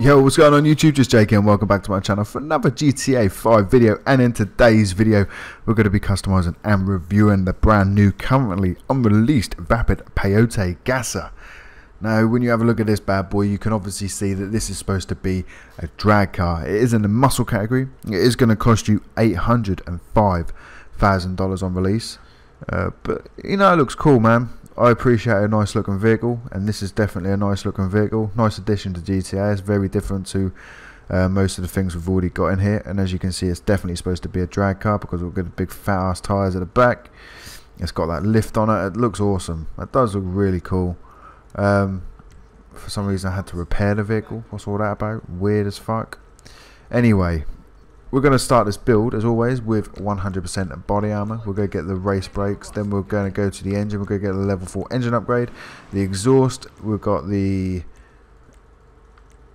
Yo, what's going on YouTube? Just JK and welcome back to my channel for another GTA 5 video and in today's video we're going to be customizing and reviewing the brand new currently unreleased Vapid Peyote Gasser. Now when you have a look at this bad boy you can obviously see that this is supposed to be a drag car. It is in the muscle category. It is going to cost you $805,000 on release. Uh, but you know it looks cool man. I appreciate a nice looking vehicle and this is definitely a nice looking vehicle. Nice addition to GTA it's very different to uh, most of the things we've already got in here. And as you can see it's definitely supposed to be a drag car because we've got big fat ass tyres at the back. It's got that lift on it. It looks awesome. It does look really cool. Um, for some reason I had to repair the vehicle. What's all that about? Weird as fuck. Anyway we're going to start this build as always with 100% body armor. We're going to get the race brakes then we're going to go to the engine. We're going to get the level 4 engine upgrade the exhaust we've got the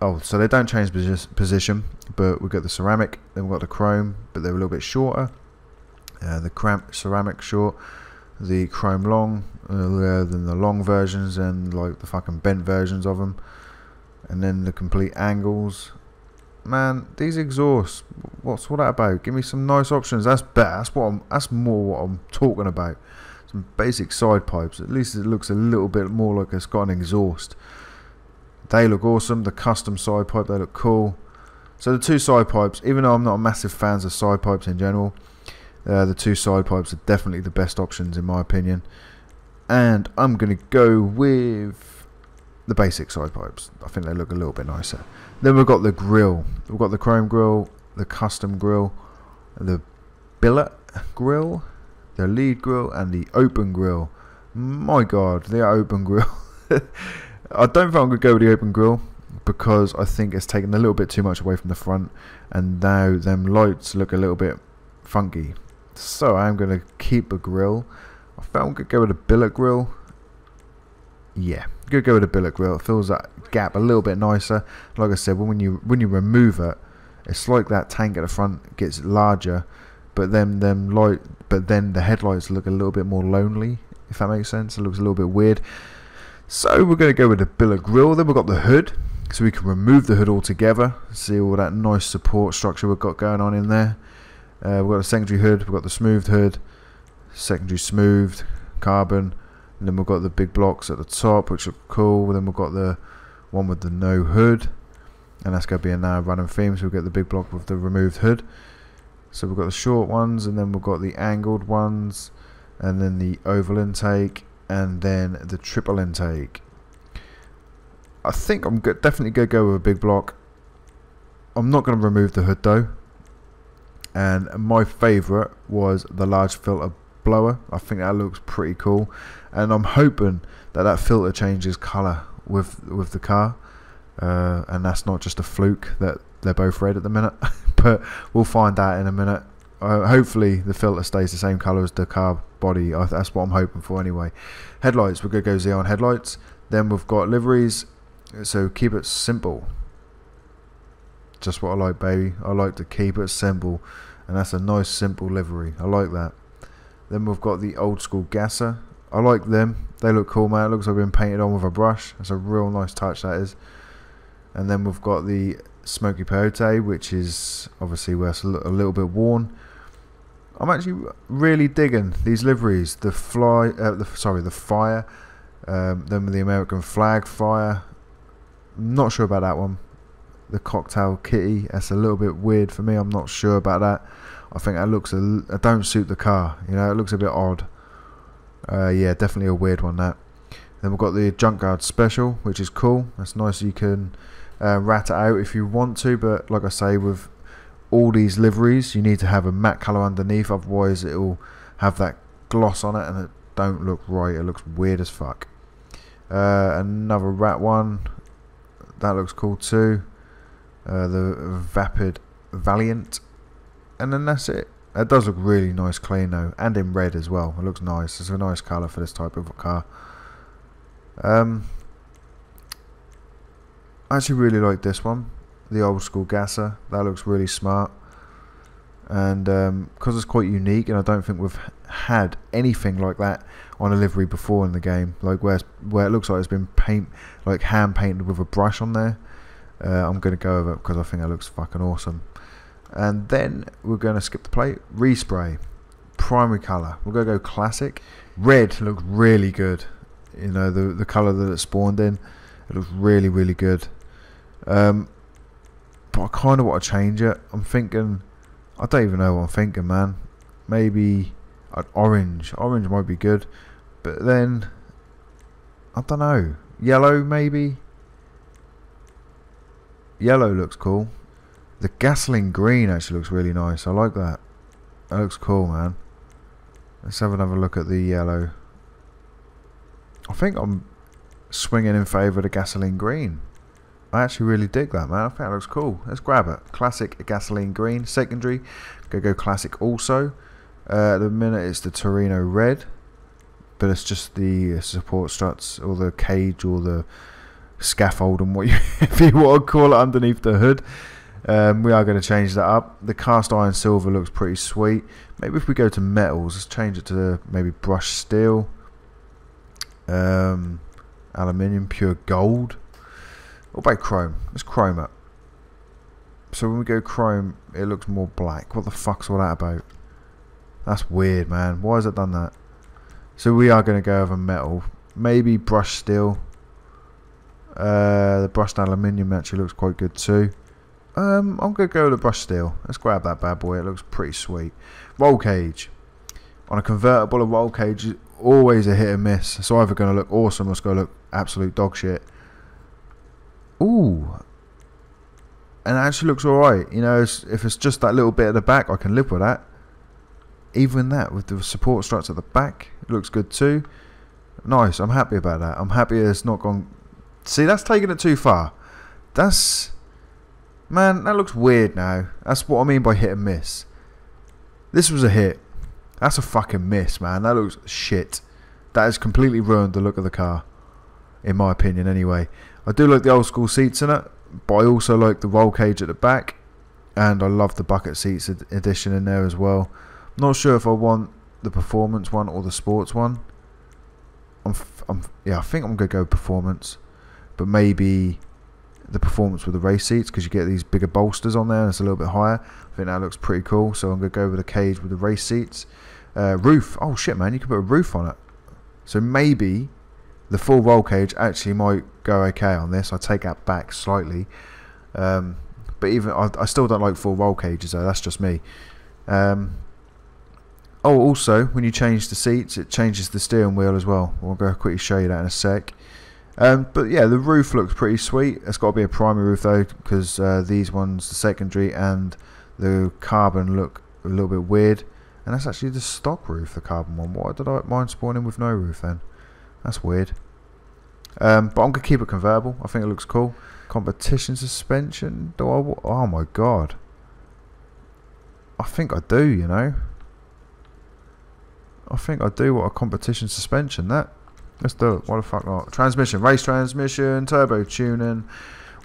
oh so they don't change position but we've got the ceramic then we've got the chrome but they're a little bit shorter. Uh, the cramp ceramic short the chrome long uh, than the long versions and like the fucking bent versions of them and then the complete angles man, these exhausts, what's all that about? Give me some nice options. That's better. That's what I'm. That's more what I'm talking about. Some basic side pipes. At least it looks a little bit more like it's got an exhaust. They look awesome. The custom side pipe, they look cool. So the two side pipes, even though I'm not a massive fans of side pipes in general, uh, the two side pipes are definitely the best options in my opinion. And I'm going to go with the basic side pipes. I think they look a little bit nicer. Then we've got the grill. We've got the chrome grill, the custom grill, the billet grill, the lead grill, and the open grill. My God, the open grill. I don't think I'm going to go with the open grill because I think it's taken a little bit too much away from the front and now them lights look a little bit funky. So I'm going to keep a grill. I think I'm going to go with a billet grill. Yeah, Good go with a billet grill. It fills that gap a little bit nicer. Like I said, when you when you remove it, it's like that tank at the front gets larger, but then them light, but then the headlights look a little bit more lonely. If that makes sense, it looks a little bit weird. So we're going to go with a billet grill. Then we've got the hood, so we can remove the hood altogether. See all that nice support structure we've got going on in there. Uh, we've got a secondary hood. We've got the smoothed hood, secondary smoothed carbon and then we've got the big blocks at the top, which are cool. Then we've got the one with the no hood, and that's going to be a now running theme. So we've got the big block with the removed hood. So we've got the short ones, and then we've got the angled ones, and then the oval intake, and then the triple intake. I think I'm definitely going to go with a big block. I'm not going to remove the hood though. And my favourite was the large filter blower. I think that looks pretty cool, and I'm hoping that that filter changes color with with the car, uh, and that's not just a fluke that they're both red at the minute. but we'll find out in a minute. Uh, hopefully the filter stays the same color as the car body. I, that's what I'm hoping for anyway. Headlights, we're gonna go Xenon headlights. Then we've got liveries, so keep it simple. Just what I like, baby. I like to keep it simple, and that's a nice simple livery. I like that. Then we've got the old school gasser. I like them. They look cool, man. It looks like they've been painted on with a brush. That's a real nice touch, that is. And then we've got the smoky peyote, which is obviously where it's a little bit worn. I'm actually really digging these liveries. The fly, uh, the, sorry, the fire. Um, then the American flag fire. Not sure about that one. The cocktail kitty. That's a little bit weird for me. I'm not sure about that. I think that looks a, a don't suit the car. You know, it looks a bit odd. Uh, yeah, definitely a weird one that. Then we've got the Junkyard Special, which is cool. That's nice. You can uh, rat it out if you want to, but like I say, with all these liveries, you need to have a matte colour underneath, otherwise it will have that gloss on it, and it don't look right. It looks weird as fuck. Uh, another rat one. That looks cool too. Uh, the Vapid Valiant and then that's it. It does look really nice clean though, and in red as well. It looks nice. It's a nice colour for this type of car. Um, I actually really like this one, the old school gasser. That looks really smart, and because um, it's quite unique, and I don't think we've had anything like that on a livery before in the game. Like where where it looks like it's been paint like hand painted with a brush on there. Uh, I'm going to go over it because I think that looks fucking awesome. And then we're going to skip the plate. Respray. Primary colour. We're going to go classic. Red looks really good. You know, the, the colour that it spawned in. It looks really, really good. Um, but I kind of want to change it. I'm thinking... I don't even know what I'm thinking, man. Maybe an orange. Orange might be good. But then... I don't know. Yellow, maybe? Yellow looks cool. The gasoline green actually looks really nice. I like that. That looks cool, man. Let's have another look at the yellow. I think I'm swinging in favour of the gasoline green. I actually really dig that, man. I think that looks cool. Let's grab it. Classic gasoline green. Secondary. Go go classic also. Uh, at the minute it's the Torino red. But it's just the support struts or the cage or the scaffold and what you, if you want to call it underneath the hood. Um, we are going to change that up. The cast iron silver looks pretty sweet. Maybe if we go to metals, let's change it to maybe brushed steel. Um, aluminium, pure gold. What about chrome? Let's chrome it. So when we go chrome, it looks more black. What the fuck's all that about? That's weird, man. Why has it done that? So we are going to go over metal. Maybe brushed steel. Uh, the brushed aluminium actually looks quite good too. Um, I'm going to go with the brushed steel. Let's grab that bad boy. It looks pretty sweet. Roll cage. On a convertible, a roll cage is always a hit and miss. It's either going to look awesome or it's going to look absolute dog shit. Ooh. And it actually looks alright. You know, if it's just that little bit at the back, I can live with that. Even that, with the support struts at the back, it looks good too. Nice. I'm happy about that. I'm happy it's not gone... See, that's taking it too far. That's Man, that looks weird now. That's what I mean by hit and miss. This was a hit. That's a fucking miss, man. That looks shit. That has completely ruined the look of the car. In my opinion, anyway. I do like the old school seats in it, but I also like the roll cage at the back. And I love the bucket seats edition in there as well. I'm not sure if I want the performance one or the sports one. I'm, I'm yeah, I think I'm going to go performance. But maybe the performance with the race seats because you get these bigger bolsters on there and it's a little bit higher. I think that looks pretty cool. So I'm going to go with the cage with the race seats. Uh, roof. Oh shit, man. You can put a roof on it. So maybe the full roll cage actually might go okay on this. I take that back slightly. Um, but even I, I, still don't like full roll cages though. That's just me. Um, oh, also when you change the seats, it changes the steering wheel as well. I'll go quickly show you that in a sec. Um, but yeah, the roof looks pretty sweet. It's got to be a primary roof though, because uh, these ones, the secondary and the carbon, look a little bit weird. And that's actually the stock roof, the carbon one. Why did I mind spawning with no roof then? That's weird. Um, but I'm to keep it convertible. I think it looks cool. Competition suspension. Do I? Oh my god. I think I do, you know. I think I do what a competition suspension. That Let's do it. What the fuck not? Transmission, race transmission, turbo tuning,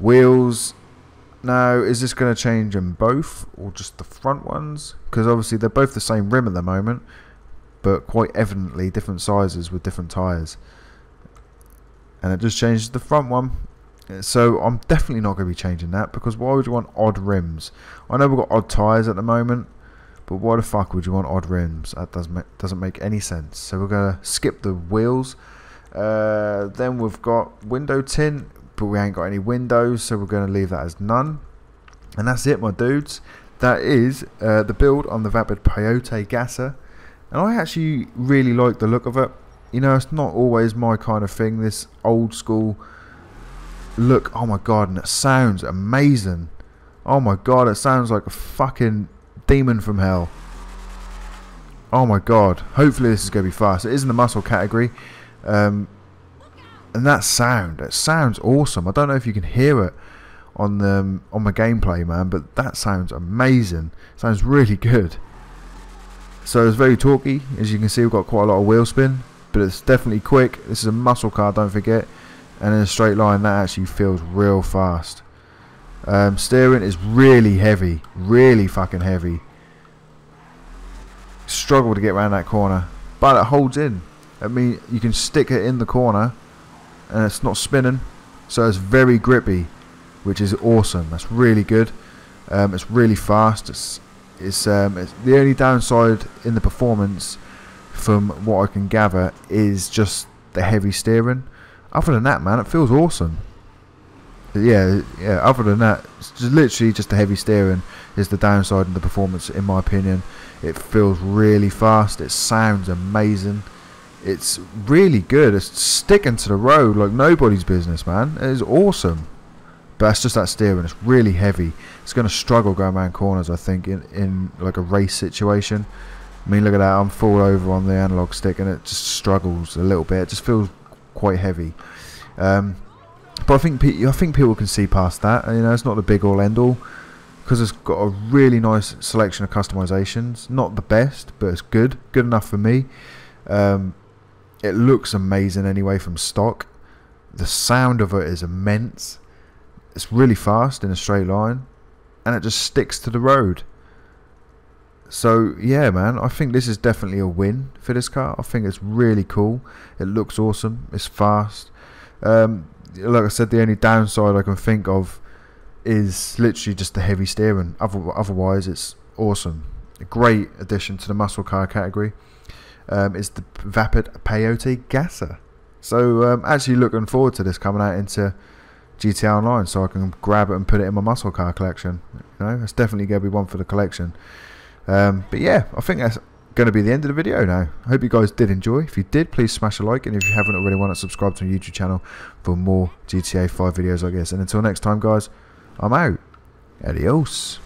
wheels. Now, is this going to change in both or just the front ones? Because obviously they're both the same rim at the moment, but quite evidently different sizes with different tyres. And it just changes the front one. So I'm definitely not going to be changing that because why would you want odd rims? I know we've got odd tyres at the moment, but why the fuck would you want odd rims? That doesn't doesn't make any sense. So we're going to skip the wheels. Uh, then we've got window tint, but we ain't got any windows, so we're going to leave that as none. And that's it, my dudes. That is uh, the build on the Vapid Peyote Gasser. And I actually really like the look of it. You know, it's not always my kind of thing, this old school look. Oh my god, and it sounds amazing. Oh my god, it sounds like a fucking demon from hell. Oh my god. Hopefully this is going to be fast. It is in the muscle category. Um, and that sound, it sounds awesome. I don't know if you can hear it on the um, on my gameplay, man, but that sounds amazing. sounds really good. So it's very torquey. As you can see, we've got quite a lot of wheel spin, but it's definitely quick. This is a muscle car, don't forget. And in a straight line, that actually feels real fast. Um, steering is really heavy, really fucking heavy. Struggle to get around that corner, but it holds in. I mean, you can stick it in the corner and it's not spinning, so it's very grippy. which is awesome. That's really good. Um, it's really fast. It's it's, um, it's the only downside in the performance, from what I can gather, is just the heavy steering. Other than that, man, it feels awesome. Yeah, yeah. Other than that, it's just literally just the heavy steering is the downside in the performance, in my opinion. It feels really fast. It sounds amazing. It's really good. It's sticking to the road like nobody's business, man. It is awesome. But it's just that steering. It's really heavy. It's going to struggle going around corners, I think, in, in like a race situation. I mean, look at that. I'm full over on the analog stick and it just struggles a little bit. It just feels quite heavy. Um, but I think I think people can see past that. You know, it's not the big all end all because it's got a really nice selection of customizations. Not the best, but it's good, good enough for me. Um, it looks amazing anyway from stock. The sound of it is immense. It's really fast in a straight line, and it just sticks to the road. So yeah, man, I think this is definitely a win for this car. I think it's really cool. It looks awesome. It's fast. Um, like I said, the only downside I can think of is literally just the heavy steering. Other, otherwise, it's awesome. A great addition to the muscle car category um, is the Vapid Peyote Gasser. So um, actually looking forward to this coming out into GTA Online so I can grab it and put it in my muscle car collection. You know, it's definitely going to be one for the collection. Um, but yeah, I think that's going to be the end of the video now. I hope you guys did enjoy. If you did, please smash a like. And if you haven't already, why not subscribe to my YouTube channel for more GTA 5 videos like this. And until next time, guys, I'm out. Adios.